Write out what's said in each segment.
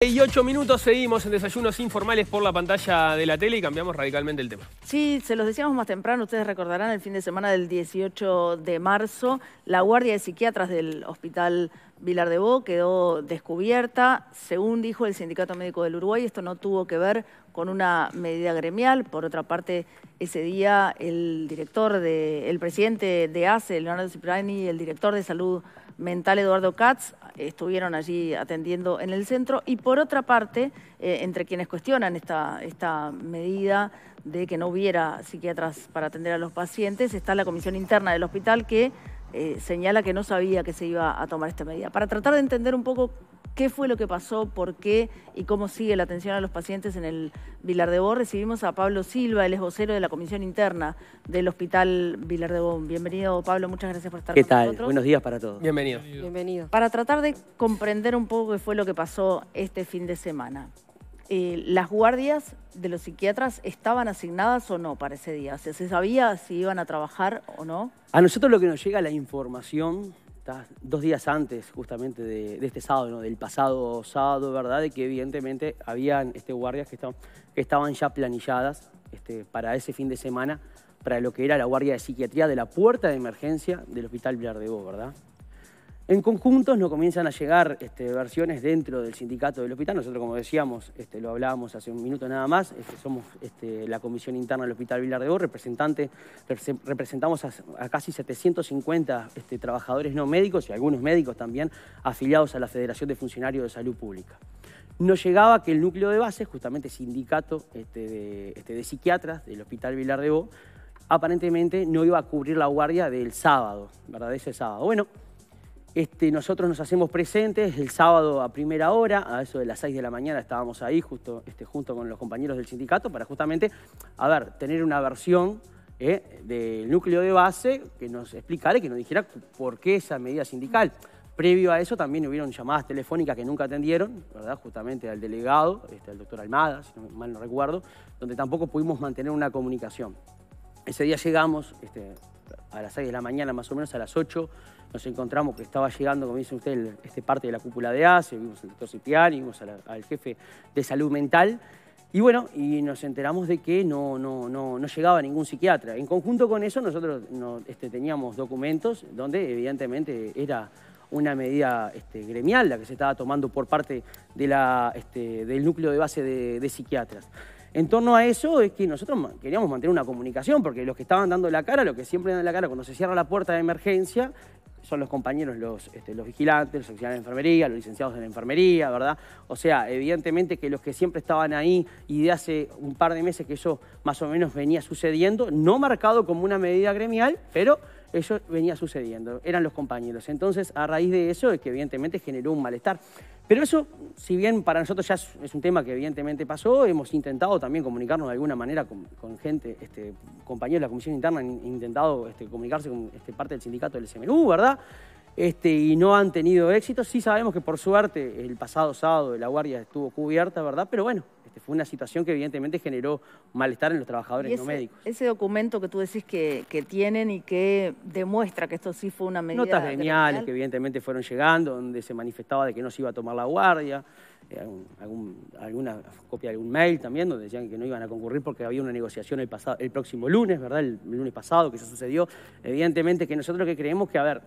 Y ocho minutos seguimos en desayunos informales por la pantalla de la tele y cambiamos radicalmente el tema. Sí, se los decíamos más temprano, ustedes recordarán el fin de semana del 18 de marzo, la guardia de psiquiatras del hospital Vilar de Bo quedó descubierta, según dijo el Sindicato Médico del Uruguay, esto no tuvo que ver con una medida gremial, por otra parte, ese día el director, de, el presidente de ACE, Leonardo Cipriani, el director de Salud Mental, Eduardo Katz, estuvieron allí atendiendo en el centro. Y por otra parte, eh, entre quienes cuestionan esta, esta medida de que no hubiera psiquiatras para atender a los pacientes, está la comisión interna del hospital que eh, señala que no sabía que se iba a tomar esta medida. Para tratar de entender un poco qué fue lo que pasó, por qué y cómo sigue la atención a los pacientes en el Vilar de Bo, recibimos a Pablo Silva, el es vocero de la comisión interna del Hospital Vilar de Bo. Bienvenido, Pablo, muchas gracias por estar con nosotros. ¿Qué tal? Buenos días para todos. Bienvenido. Bienvenido. Para tratar de comprender un poco qué fue lo que pasó este fin de semana. Eh, ¿Las guardias de los psiquiatras estaban asignadas o no para ese día? ¿Se sabía si iban a trabajar o no? A nosotros lo que nos llega la información, dos días antes justamente de, este sábado, del pasado sábado, ¿verdad? De que evidentemente habían este, guardias que, estaban, ya planilladas este, para ese fin de semana, para lo que era la guardia de psiquiatría de la puerta de emergencia del Hospital Bo, ¿verdad? En conjuntos nos comienzan a llegar este, versiones dentro del sindicato del hospital. Nosotros, como decíamos, este, lo hablábamos hace un minuto nada más, este, somos la comisión interna del Hospital Vilar de Bo, representamos a, casi 750 trabajadores no médicos y algunos médicos también afiliados a la Federación de Funcionarios de Salud Pública. Nos llegaba que el núcleo de base, justamente sindicato de, de psiquiatras del Hospital Vilar de Bo, aparentemente no iba a cubrir la guardia del sábado, ¿verdad? Ese sábado. Bueno, este, nosotros nos hacemos presentes el sábado a primera hora, a eso de las 6 de la mañana estábamos ahí justo, este, junto con los compañeros del sindicato para justamente, a tener una versión eh, del núcleo de base que nos explicara y que nos dijera por qué esa medida sindical. Previo a eso también hubieron llamadas telefónicas que nunca atendieron, ¿verdad? justamente al delegado, este, al doctor Almada, si no, mal no recuerdo, donde tampoco pudimos mantener una comunicación. Ese día llegamos este, a las 6 de la mañana, más o menos a las 8, nos encontramos que estaba llegando, como dice usted, este parte de la cúpula de ACE, vimos al doctor Cipriani, vimos al jefe de salud mental, y bueno, y nos enteramos de que no, no, no, llegaba ningún psiquiatra. En conjunto con eso, nosotros este, teníamos documentos donde evidentemente era una medida este, gremial la que se estaba tomando por parte de este, del núcleo de base de psiquiatras. En torno a eso es que nosotros queríamos mantener una comunicación, porque los que estaban dando la cara, lo que siempre dan la cara cuando se cierra la puerta de emergencia, son los compañeros, los, este, los vigilantes, los auxiliares de enfermería, los licenciados en la enfermería, ¿verdad? O sea, evidentemente que los que siempre estaban ahí y de hace un par de meses que eso más o menos venía sucediendo, no marcado como una medida gremial, pero eso venía sucediendo, eran los compañeros. Entonces, a raíz de eso es que evidentemente generó un malestar. Pero eso, si bien para nosotros ya es un tema que evidentemente pasó, hemos intentado también comunicarnos de alguna manera con, gente, este, compañeros de la Comisión Interna han intentado este, comunicarse con este, parte del sindicato del SMU, ¿verdad? Este, y no han tenido éxito. Sí sabemos que por suerte el pasado sábado la guardia estuvo cubierta, ¿verdad? Pero bueno, este, fue una situación que evidentemente generó malestar en los trabajadores no médicos. Ese documento que tú decís que, tienen y que demuestra que esto sí fue una medida Notas geniales que evidentemente fueron llegando, donde se manifestaba de que no se iba a tomar la guardia, eh, alguna copia de algún mail también, donde decían que no iban a concurrir porque había una negociación el, pasado, el próximo lunes, ¿verdad? El, el lunes pasado que eso sucedió. Evidentemente que nosotros lo que creemos que, a ver,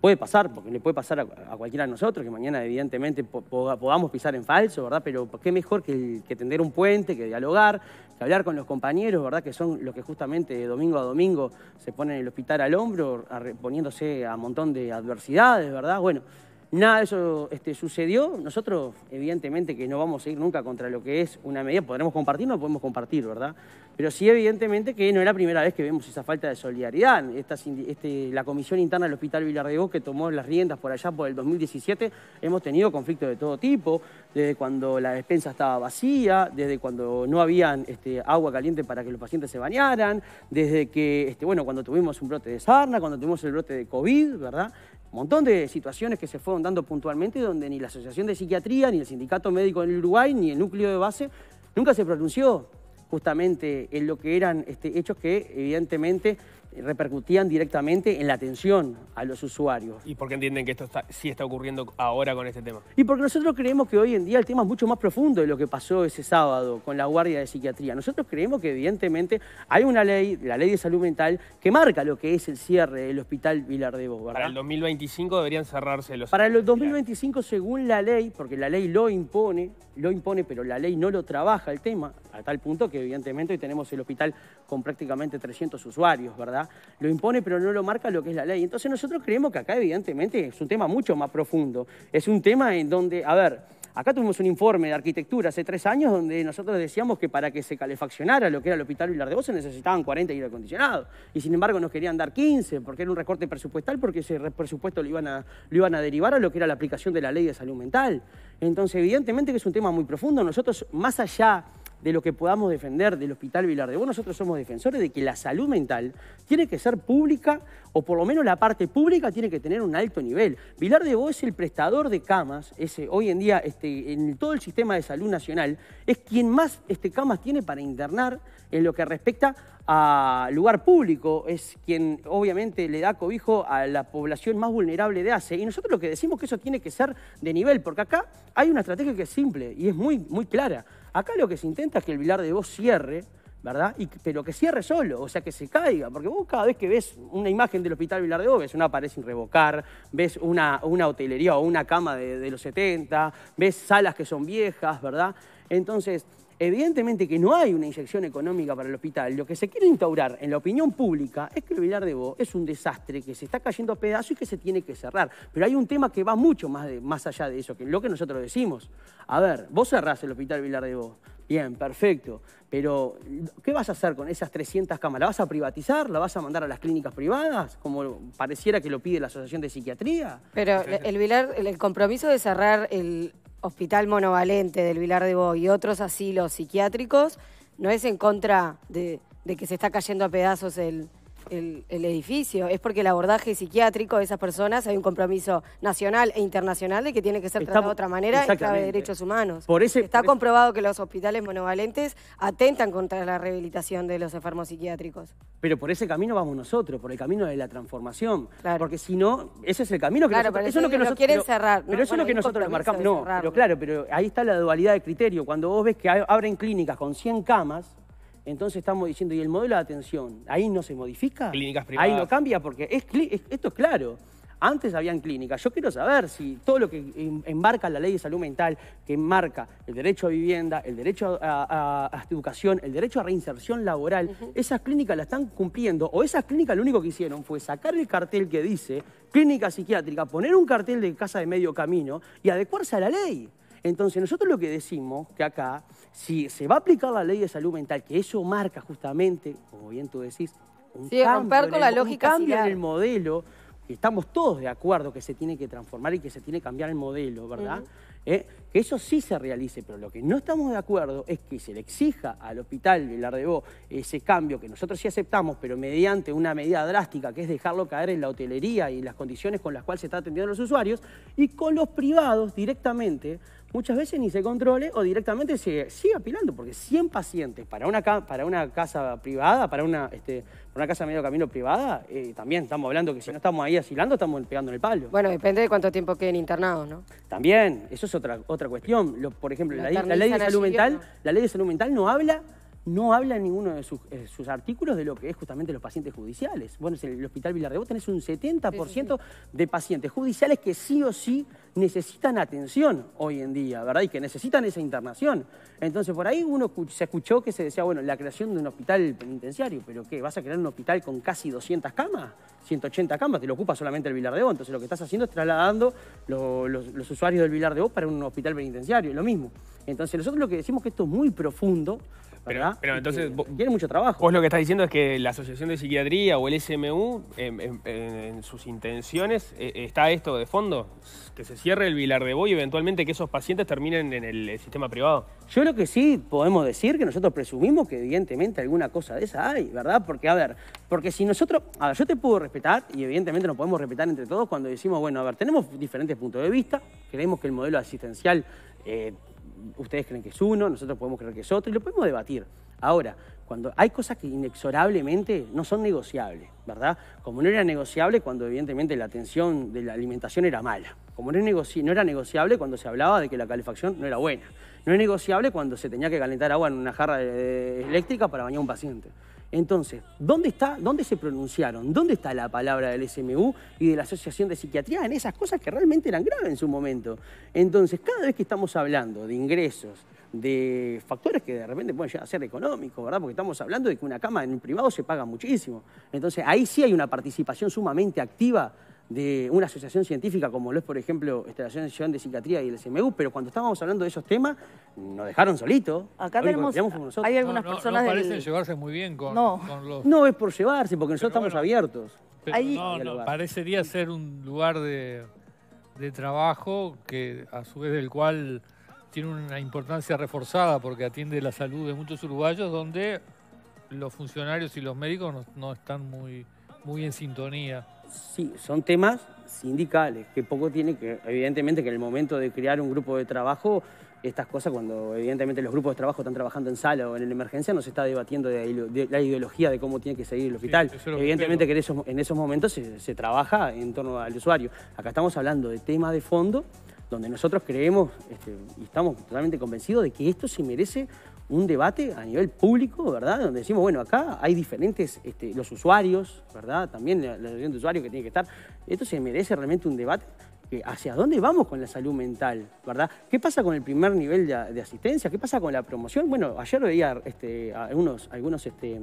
Puede pasar, porque le puede pasar a, cualquiera de nosotros, que mañana evidentemente podamos pisar en falso, ¿verdad? Pero qué mejor que, tender un puente, que dialogar, que hablar con los compañeros, ¿verdad? Que son los que justamente de domingo a domingo se ponen el hospital al hombro, poniéndose a un montón de adversidades, ¿verdad? Bueno, Nada de eso este, sucedió. Nosotros, evidentemente, que no vamos a ir nunca contra lo que es una medida. Podremos compartir, no podemos compartir, ¿verdad? Pero sí, evidentemente, que no es la primera vez que vemos esa falta de solidaridad. Esta, este, la Comisión Interna del Hospital Vilar de que tomó las riendas por allá por el 2017, hemos tenido conflictos de todo tipo, desde cuando la despensa estaba vacía, desde cuando no había este, agua caliente para que los pacientes se bañaran, desde que, este, bueno, cuando tuvimos un brote de sarna, cuando tuvimos el brote de COVID, ¿verdad? Un montón de situaciones que se fueron dando puntualmente donde ni la Asociación de Psiquiatría, ni el Sindicato Médico en Uruguay, ni el núcleo de base nunca se pronunció justamente en lo que eran este, hechos que evidentemente repercutían directamente en la atención a los usuarios. ¿Y por qué entienden que esto está, sí está ocurriendo ahora con este tema? Y porque nosotros creemos que hoy en día el tema es mucho más profundo de lo que pasó ese sábado con la Guardia de Psiquiatría. Nosotros creemos que evidentemente hay una ley, la ley de salud mental, que marca lo que es el cierre del Hospital Vilar de. Para el 2025 deberían cerrarse los... Para el 2025, según la ley, porque la ley lo impone, lo impone, pero la ley no lo trabaja el tema, a tal punto que evidentemente hoy tenemos el hospital con prácticamente 300 usuarios, ¿verdad? Lo impone, pero no lo marca lo que es la ley. Entonces nosotros creemos que acá evidentemente es un tema mucho más profundo. Es un tema en donde, a ver, Acá tuvimos un informe de arquitectura hace tres años donde nosotros decíamos que para que se calefaccionara lo que era el Hospital Vilar de Voz se necesitaban 40 aire acondicionados. Y sin embargo nos querían dar 15 porque era un recorte presupuestal porque ese presupuesto lo iban, a, lo iban a derivar a lo que era la aplicación de la ley de salud mental. Entonces, evidentemente que es un tema muy profundo. Nosotros, más allá de lo que podamos defender del Hospital Vilar de Bo, nosotros somos defensores de que la salud mental tiene que ser pública, o por lo menos la parte pública tiene que tener un alto nivel. Vilar de Bo es el prestador de camas, ese, hoy en día este, en todo el sistema de salud nacional, es quien más este, camas tiene para internar en lo que respecta a lugar público, es quien obviamente le da cobijo a la población más vulnerable de ACE. Y nosotros lo que decimos que eso tiene que ser de nivel, porque acá hay una estrategia que es simple y es muy, muy clara. Acá lo que se intenta es que el Vilar de Voz cierre, ¿verdad? Y, pero que cierre solo, o sea, que se caiga, porque vos cada vez que ves una imagen del Hospital Vilar de Voz, ves una pared sin revocar, ves una, una hotelería o una cama de, de los 70, ves salas que son viejas, ¿verdad? Entonces, Evidentemente que no hay una inyección económica para el hospital. Lo que se quiere instaurar en la opinión pública es que el Vilar de Bo es un desastre que se está cayendo a pedazos y que se tiene que cerrar. Pero hay un tema que va mucho más, más allá de eso, que lo que nosotros decimos. A ver, vos cerrás el hospital Vilar de Bo. Bien, perfecto. Pero, ¿qué vas a hacer con esas 300 cámaras? ¿La vas a privatizar? ¿La vas a mandar a las clínicas privadas? Como pareciera que lo pide la Asociación de Psiquiatría. Pero el Vilar, el compromiso de cerrar el Hospital Monovalente del Vilar de Bo y otros asilos psiquiátricos no es en contra de, de que se está cayendo a pedazos el, el, edificio, es porque el abordaje psiquiátrico de esas personas hay un compromiso nacional e internacional de que tiene que ser tratado de otra manera en clave de derechos humanos. Por ese, Está comprobado que los hospitales monovalentes atentan contra la rehabilitación de los enfermos psiquiátricos. Pero por ese camino vamos nosotros, por el camino de la transformación. Porque si no, ese es el camino que nosotros... eso es lo que nosotros quieren cerrar. Pero eso es lo que nosotros marcamos. No, pero claro, pero ahí está la dualidad de criterio. Cuando vos ves que abren clínicas con 100 camas, entonces estamos diciendo, ¿y el modelo de atención? ¿Ahí no se modifica? Clínicas privadas. Ahí no cambia porque es, esto es claro. Antes habían clínicas. Yo quiero saber si todo lo que embarca la ley de salud mental, que enmarca el derecho a vivienda, el derecho a, educación, el derecho a reinserción laboral, esas clínicas la están cumpliendo. O esas clínicas lo único que hicieron fue sacar el cartel que dice clínica psiquiátrica, poner un cartel de casa de medio camino y adecuarse a la ley. Entonces nosotros lo que decimos, que acá, si se va a aplicar la ley de salud mental, que eso marca justamente, como bien tú decís, un cambio, con la lógica cambio en el modelo, y estamos todos de acuerdo que se tiene que transformar y que se tiene que cambiar el modelo, ¿verdad? ¿Eh? que eso sí se realice, pero lo que no estamos de acuerdo es que se le exija al hospital de Lardebó ese cambio que nosotros sí aceptamos, pero mediante una medida drástica, que es dejarlo caer en la hotelería y las condiciones con las cuales se está atendiendo a los usuarios, y con los privados directamente muchas veces ni se controle o directamente se sigue apilando, porque 100 pacientes para una, para una casa privada, para una, este, una casa medio camino privada, eh, también estamos hablando que si no estamos ahí asilando, estamos pegando en el palo. Bueno, depende de cuánto tiempo queden internados, ¿no? También, eso es otra, otra cuestión. por ejemplo, la, ley de salud mental, la ley de salud mental no habla no habla en ninguno de eh, sus, artículos de lo que es justamente los pacientes judiciales. Bueno, en el Hospital Vilar de Vos tenés un 70% de pacientes judiciales que sí o sí necesitan atención hoy en día, ¿verdad? Y que necesitan esa internación. Entonces, por ahí uno se escuchó que se decía, bueno, la creación de un hospital penitenciario, pero ¿qué? ¿Vas a crear un hospital con casi 200 camas? 180 camas, te lo ocupa solamente el Vilar de Vos. Entonces, lo que estás haciendo es trasladando los, usuarios del Vilar de Vos para un hospital penitenciario, lo mismo. Entonces, nosotros lo que decimos es que esto es muy profundo, pero, entonces. tiene mucho trabajo. Vos lo que estás diciendo es que la Asociación de Psiquiatría o el SMU, en, sus intenciones, eh, está esto de fondo: que se cierre el Vilar de Boy y eventualmente que esos pacientes terminen en el, sistema privado. Yo lo que sí podemos decir que nosotros presumimos que evidentemente alguna cosa de esa hay, ¿verdad? Porque, a ver, porque si nosotros. A ver, yo te puedo respetar y evidentemente nos podemos respetar entre todos cuando decimos, bueno, a ver, tenemos diferentes puntos de vista, creemos que el modelo asistencial. Eh, ustedes creen que es uno, nosotros podemos creer que es otro y lo podemos debatir. Ahora, cuando hay cosas que inexorablemente no son negociables, ¿verdad? Como no era negociable cuando evidentemente la atención de la alimentación era mala, como no, no era negociable cuando se hablaba de que la calefacción no era buena, no es negociable cuando se tenía que calentar agua en una jarra eléctrica para bañar a un paciente. Entonces, ¿dónde está, dónde se pronunciaron? ¿Dónde está la palabra del SMU y de la Asociación de Psiquiatría en esas cosas que realmente eran graves en su momento? Entonces, cada vez que estamos hablando de ingresos, de factores que de repente pueden llegar a ser económicos, ¿verdad? Porque estamos hablando de que una cama en el privado se paga muchísimo. Entonces, ahí sí hay una participación sumamente activa de una asociación científica como lo es, por ejemplo, la Asociación de Psiquiatría y el SMU, pero cuando estábamos hablando de esos temas, nos dejaron solitos. Acá tenemos, hay algunas no, no, personas... No parece llevarse muy bien con, no. los... No es por llevarse, porque nosotros estamos abiertos. no, no, parecería ser un lugar de, de trabajo que a su vez del cual tiene una importancia reforzada porque atiende la salud de muchos uruguayos donde los funcionarios y los médicos no, no están muy, muy en sintonía. Sí, son temas sindicales, que poco tiene que, evidentemente que en el momento de crear un grupo de trabajo, estas cosas cuando evidentemente los grupos de trabajo están trabajando en sala o en la emergencia, no se está debatiendo de, la ideología de cómo tiene que seguir el hospital. evidentemente que en esos, en esos momentos se, trabaja en torno al usuario. Acá estamos hablando de temas de fondo donde nosotros creemos este, y estamos totalmente convencidos de que esto se merece un debate a nivel público, ¿verdad? Donde decimos, bueno, acá hay diferentes, este, los usuarios, ¿verdad? También la, asociación de usuarios que tiene que estar. Esto se merece realmente un debate hacia dónde vamos con la salud mental, ¿verdad? ¿Qué pasa con el primer nivel de, asistencia? ¿Qué pasa con la promoción? Bueno, ayer veía este, algunos, algunos, este,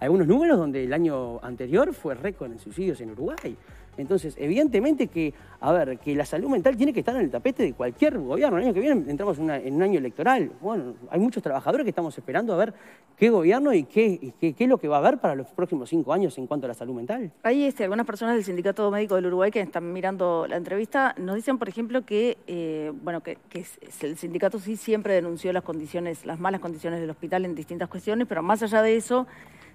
algunos números donde el año anterior fue récord en suicidios en Uruguay. Entonces, evidentemente que, a ver, que la salud mental tiene que estar en el tapete de cualquier gobierno. El año que viene entramos en, un año electoral. Bueno, hay muchos trabajadores que estamos esperando a ver qué gobierno y qué, qué, es lo que va a haber para los próximos cinco años en cuanto a la salud mental. Hay este, algunas personas del Sindicato Médico del Uruguay que están mirando la entrevista. Nos dicen, por ejemplo, que, eh, bueno, que el sindicato sí siempre denunció las condiciones, las malas condiciones del hospital en distintas cuestiones, pero más allá de eso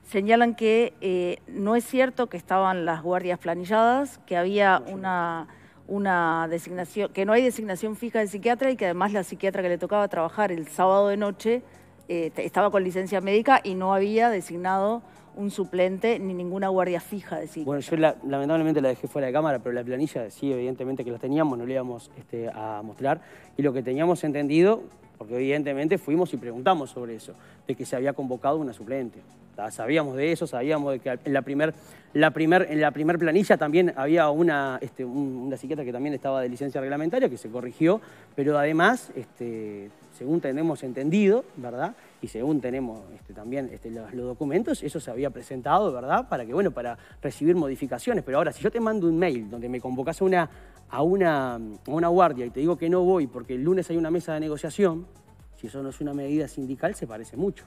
señalan que eh, no es cierto que estaban las guardias planilladas, que había una, una designación, que no hay designación fija de psiquiatra y que además la psiquiatra que le tocaba trabajar el sábado de noche eh, estaba con licencia médica y no había designado un suplente ni ninguna guardia fija de psiquiatra. Bueno, yo lamentablemente la dejé fuera de cámara, pero la planilla sí, evidentemente que la teníamos, no le íbamos este, a mostrar. Y lo que teníamos entendido, porque evidentemente fuimos y preguntamos sobre eso, de que se había convocado una suplente. Sabíamos de eso, sabíamos de que en la primer, la primer, en la primer planilla también había una, este, una psiquiatra que también estaba de licencia reglamentaria, que se corrigió, pero además, este, según tenemos entendido, ¿verdad? Y según tenemos este, también este, los, documentos, eso se había presentado, ¿verdad? Para que, bueno, para recibir modificaciones. Pero ahora, si yo te mando un mail donde me convocas a una, a una, a una guardia y te digo que no voy porque el lunes hay una mesa de negociación, si eso no es una medida sindical, se parece mucho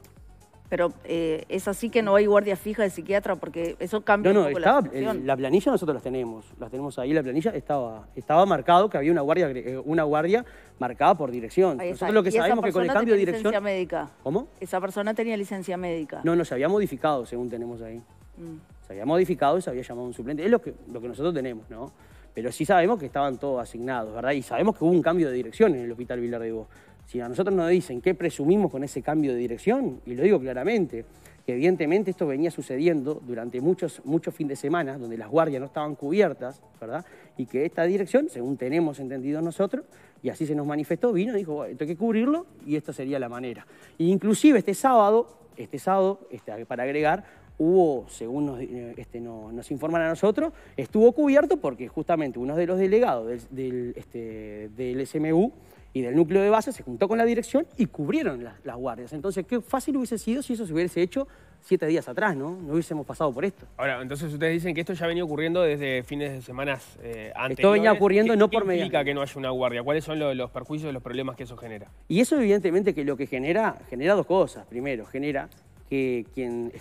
pero eh, es así que no hay guardia fija de psiquiatra porque eso cambia no, no, estaba, la, la planilla nosotros las tenemos, las tenemos ahí, la planilla estaba, estaba marcado que había una guardia, eh, una guardia marcada por dirección. Nosotros lo que sabemos que con el cambio de dirección... licencia médica? ¿Cómo? Esa persona tenía licencia médica. No, no, se había modificado según tenemos ahí. Mm. Se había modificado y se había llamado un suplente. Es lo que, lo que nosotros tenemos, ¿no? Pero sí sabemos que estaban todos asignados, ¿verdad? Y sabemos que hubo un cambio de dirección en el Hospital Vilar de. Si a nosotros nos dicen qué presumimos con ese cambio de dirección, y lo digo claramente, que evidentemente esto venía sucediendo durante muchos, muchos fines de semana, donde las guardias no estaban cubiertas, ¿verdad? Y que esta dirección, según tenemos entendido nosotros, y así se nos manifestó, vino y dijo, esto hay que cubrirlo y esta sería la manera. E inclusive este sábado, este sábado, este, para agregar, hubo, según nos, eh, este, nos informan a nosotros, estuvo cubierto porque justamente uno de los delegados del, del, este, del SMU y del núcleo de base se juntó con la dirección y cubrieron las, guardias. Entonces, qué fácil hubiese sido si eso se hubiese hecho siete días atrás, ¿no? No hubiésemos pasado por esto. Ahora, entonces ustedes dicen que esto ya venía ocurriendo desde fines de semanas eh, antes. Esto venía ocurriendo no por ¿Qué implica que no haya una guardia? ¿Cuáles son los, perjuicios y los problemas que eso genera? Y eso evidentemente que lo que genera, genera dos cosas. Primero, genera que quien,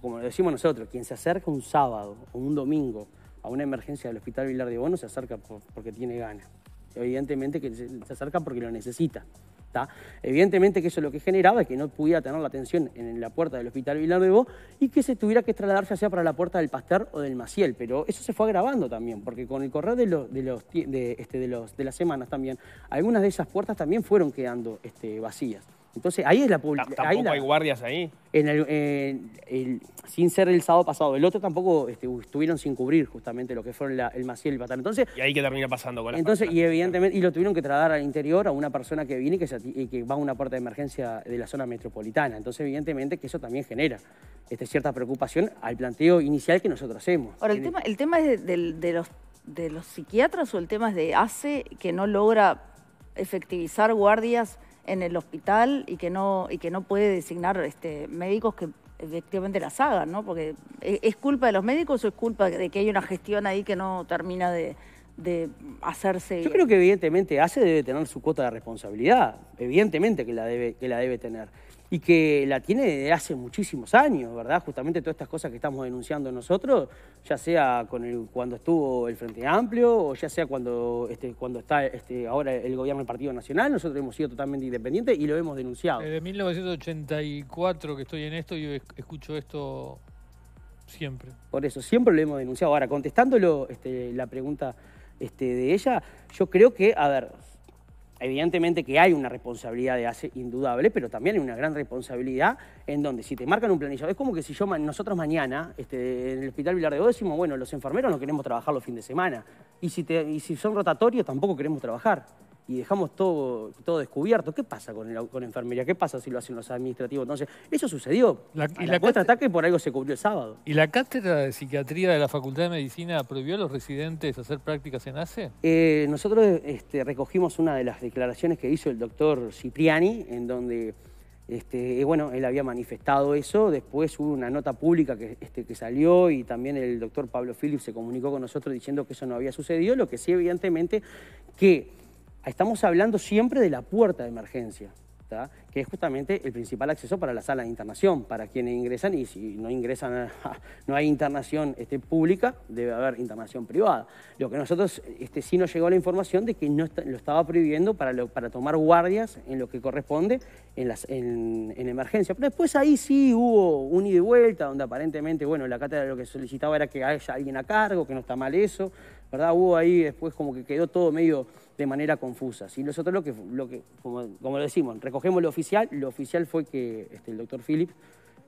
como decimos nosotros, quien se acerca un sábado o un domingo a una emergencia del Hospital Vilar de Bono se acerca porque tiene ganas evidentemente que se, acerca porque lo necesita. Evidentemente que eso lo que generaba es que no pudiera tener la atención en la puerta del Hospital Villanuevo y que se tuviera que trasladar ya sea para la puerta del Pasteur o del Maciel, pero eso se fue agravando también, porque con el correr de, los, de, este, de, los, de las semanas también, algunas de esas puertas también fueron quedando este, vacías. Entonces ahí es la publicidad. ¿Tampoco hay guardias ahí? En el, sin ser el sábado pasado. El otro tampoco este, estuvieron sin cubrir justamente lo que fueron el Maciel y el Patán. Entonces, y ahí que termina pasando con Entonces, y evidentemente, y lo tuvieron que trasladar al interior a una persona que viene y que, que va a una puerta de emergencia de la zona metropolitana. Entonces, evidentemente que eso también genera este, cierta preocupación al planteo inicial que nosotros hacemos. Ahora, el tema, el tema es de, los, de los psiquiatras o el tema es de ACE que no logra efectivizar guardias en el hospital y que no, y que no puede designar este, médicos que efectivamente las hagan, ¿no? Porque ¿e-, ¿es culpa de los médicos o es culpa de que hay una gestión ahí que no termina de, de hacerse... Yo creo que evidentemente ACE debe tener su cuota de responsabilidad, evidentemente que la debe, que la debe tener y que la tiene desde hace muchísimos años, ¿verdad? Justamente todas estas cosas que estamos denunciando nosotros, ya sea con el, cuando estuvo el Frente Amplio o ya sea cuando, este, cuando está este, ahora el gobierno del Partido Nacional, nosotros hemos sido totalmente independientes y lo hemos denunciado. Desde 1984 que estoy en esto y escucho esto siempre. Por eso, siempre lo hemos denunciado. Ahora, contestándolo este, la pregunta este, de ella, yo creo que, a ver, Evidentemente que hay una responsabilidad de ACE indudable, pero también hay una gran responsabilidad en donde si te marcan un planillo, es como que si yo nosotros mañana este, en el Hospital Vilar de Bo decimos, bueno, los enfermeros no queremos trabajar los fines de semana, y si, y si son rotatorios tampoco queremos trabajar y dejamos todo, todo descubierto. ¿Qué pasa con, con enfermería? ¿Qué pasa si lo hacen los administrativos? Entonces, eso sucedió. La, y la, ataque por algo se cubrió el sábado. ¿Y la cátedra de psiquiatría de la Facultad de Medicina prohibió a los residentes hacer prácticas en ACE? Eh, nosotros este, recogimos una de las declaraciones que hizo el doctor Cipriani, en donde... Este, eh, bueno, él había manifestado eso, después hubo una nota pública que, este, que salió y también el doctor Pablo Phillips se comunicó con nosotros diciendo que eso no había sucedido, lo que sí evidentemente que Estamos hablando siempre de la puerta de emergencia, que es justamente el principal acceso para la sala de internación, para quienes ingresan y si no ingresan, no hay internación este, pública, debe haber internación privada. Lo que nosotros este, sí nos llegó la información de que no lo estaba prohibiendo para, para tomar guardias en lo que corresponde en, las, en, emergencia. Pero después ahí sí hubo un ida y vuelta, donde aparentemente, bueno, la cátedra lo que solicitaba era que haya alguien a cargo, que no está mal eso, ¿verdad? Hubo ahí después como que quedó todo medio de manera confusa. Y nosotros lo que, lo que como, como lo decimos, recogemos lo oficial, lo oficial fue que este, el doctor Philip,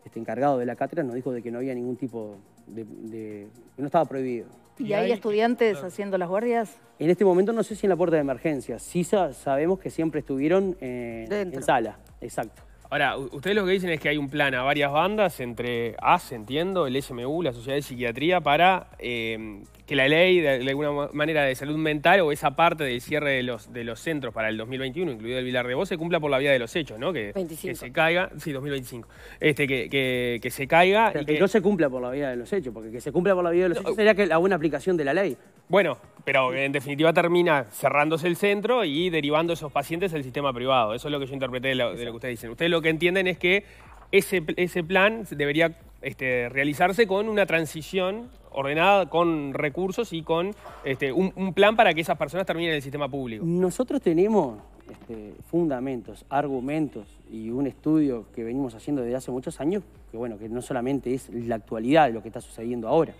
este, encargado de la cátedra, nos dijo de que no había ningún tipo de, que no estaba prohibido. ¿Y hay estudiantes haciendo las guardias? En este momento no sé si en la puerta de emergencia, sí sabemos que siempre estuvieron eh, en sala, exacto. Ahora, ustedes lo que dicen es que hay un plan a varias bandas entre AS, entiendo, el SMU, la Sociedad de Psiquiatría, para eh, que la ley, de, alguna manera, de salud mental o esa parte del cierre de los, de los centros para el 2021, incluido el Vilar de Voz, se cumpla por la vía de los hechos, ¿no? Que, que se caiga, sí, 2025, este, que, que, que se caiga. y que, no se cumpla por la vía de los hechos, porque que se cumpla por la vía de los hechos sería que la buena aplicación de la ley. Bueno, pero en definitiva termina cerrándose el centro y derivando esos pacientes al sistema privado. Eso es lo que yo interpreté de lo, de lo que ustedes dicen. Ustedes lo que entienden es que ese, ese plan debería este, realizarse con una transición ordenada, con recursos y con este, un, plan para que esas personas terminen en el sistema público. Nosotros tenemos este, fundamentos, argumentos y un estudio que venimos haciendo desde hace muchos años, que bueno, que no solamente es la actualidad de lo que está sucediendo ahora,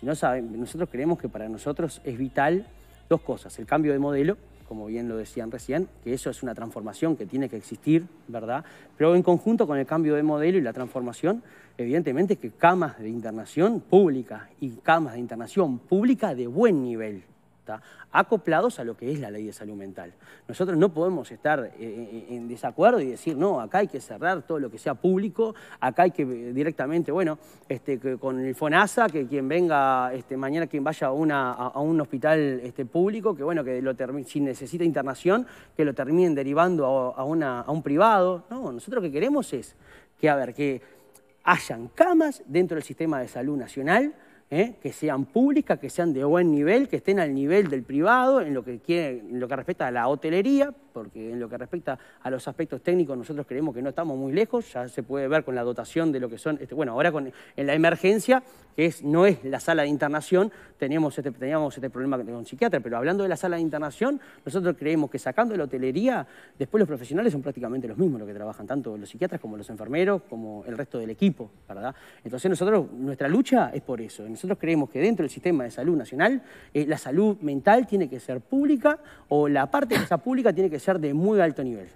sino nosotros creemos que para nosotros es vital dos cosas, el cambio de modelo, como bien lo decían recién, que eso es una transformación que tiene que existir, ¿verdad? Pero en conjunto con el cambio de modelo y la transformación, evidentemente que camas de internación pública y camas de internación pública de buen nivel, acoplados a lo que es la ley de salud mental. Nosotros no podemos estar eh, eh, en desacuerdo y decir, no, acá hay que cerrar todo lo que sea público, acá hay que eh, directamente, bueno, este, con el FONASA, que quien venga este, mañana, quien vaya a, una, a, un hospital este, público, que bueno, que lo si necesita internación, que lo terminen derivando a, una, a un privado. No, nosotros lo que queremos es que, a ver, que hayan camas dentro del sistema de salud nacional, ¿eh? que sean públicas, que sean de buen nivel, que estén al nivel del privado en lo que, quiere, en lo que respecta a la hotelería, porque en lo que respecta a los aspectos técnicos nosotros creemos que no estamos muy lejos, ya se puede ver con la dotación de lo que son, este, bueno, ahora en la emergencia, que es, no es la sala de internación, teníamos este, teníamos este problema con psiquiatra, pero hablando de la sala de internación, nosotros creemos que sacando la hotelería, después los profesionales son prácticamente los mismos los que trabajan, tanto los psiquiatras como los enfermeros, como el resto del equipo, ¿verdad? Entonces nosotros, nuestra lucha es por eso, nosotros creemos que dentro del sistema de salud nacional, eh, la salud mental tiene que ser pública o la parte de esa pública tiene que ser de muy alto nivel.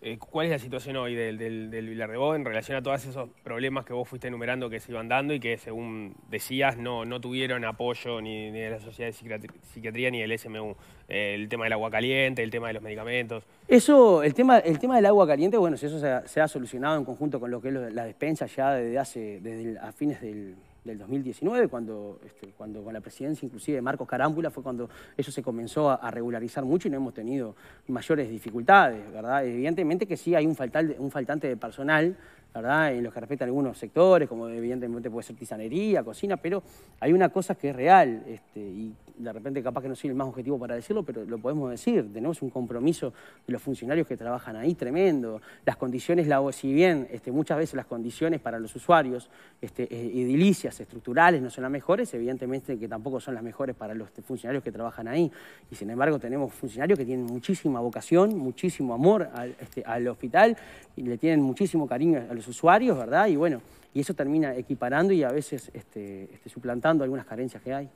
Eh, ¿Cuál es la situación hoy del, del, del Vilar de Bo en relación a todos esos problemas que vos fuiste enumerando que se iban dando y que, según decías, no, no tuvieron apoyo ni, de la Sociedad de Psiquiatría ni del SMU? Eh, el tema del agua caliente, el tema de los medicamentos. Eso, el tema, el tema del agua caliente, bueno, eso se ha, solucionado en conjunto con lo que es la despensa ya desde hace, desde a fines del del 2019, cuando, este, cuando con la presidencia inclusive de Marcos Carámbula fue cuando eso se comenzó a, regularizar mucho y no hemos tenido mayores dificultades, ¿verdad? Evidentemente que sí hay un, un faltante de personal, En lo que respecta a algunos sectores, como evidentemente puede ser tisanería, cocina, pero hay una cosa que es real, este, y de repente capaz que no soy el más objetivo para decirlo, pero lo podemos decir, tenemos un compromiso de los funcionarios que trabajan ahí tremendo, las condiciones, si bien este, muchas veces las condiciones para los usuarios este, eh, edilicias, estructurales, no son las mejores, evidentemente que tampoco son las mejores para los funcionarios que trabajan ahí, y sin embargo tenemos funcionarios que tienen muchísima vocación, muchísimo amor al, este, al hospital, y le tienen muchísimo cariño a los usuarios, ¿verdad? Y bueno, y eso termina equiparando y a veces este, este, suplantando algunas carencias que hay.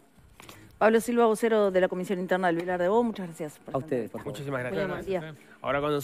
Pablo Silva, vocero de la Comisión Interna del Vilar de Bo, muchas gracias. a ustedes, por favor. Muchísimas gracias. Ahora cuando